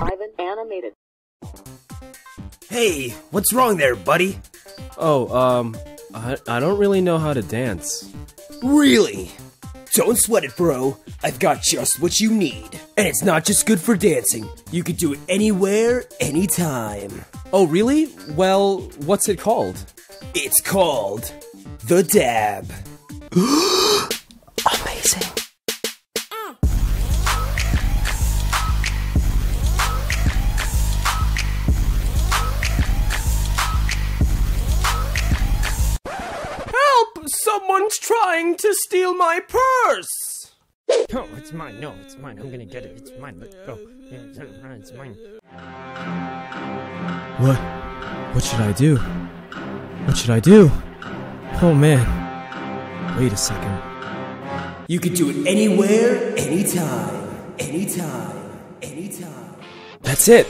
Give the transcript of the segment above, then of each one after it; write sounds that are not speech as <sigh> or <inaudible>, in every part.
Ivan Animated. Hey, what's wrong there, buddy? Oh, um, I, I don't really know how to dance. Really? Don't sweat it, bro. I've got just what you need. And it's not just good for dancing. You can do it anywhere, anytime. Oh, really? Well, what's it called? It's called the dab. <gasps> <gasps> Someone's trying to steal my purse! Oh, it's mine. No, it's mine. I'm gonna get it. It's mine. Let go. Yeah, it's mine. What? What should I do? What should I do? Oh man. Wait a second. You can do it anywhere, anytime. Anytime. Anytime. That's it!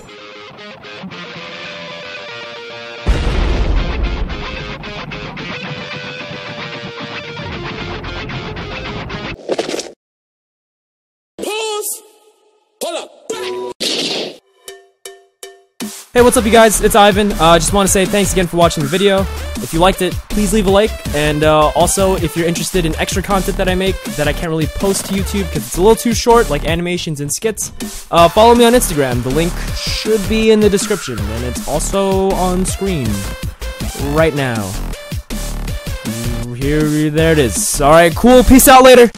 Hey, what's up, you guys? It's Ivan. I uh, just want to say thanks again for watching the video. If you liked it, please leave a like. And uh, also, if you're interested in extra content that I make that I can't really post to YouTube because it's a little too short, like animations and skits, uh, follow me on Instagram. The link should be in the description, and it's also on screen right now. Here, there it is. All right, cool. Peace out later.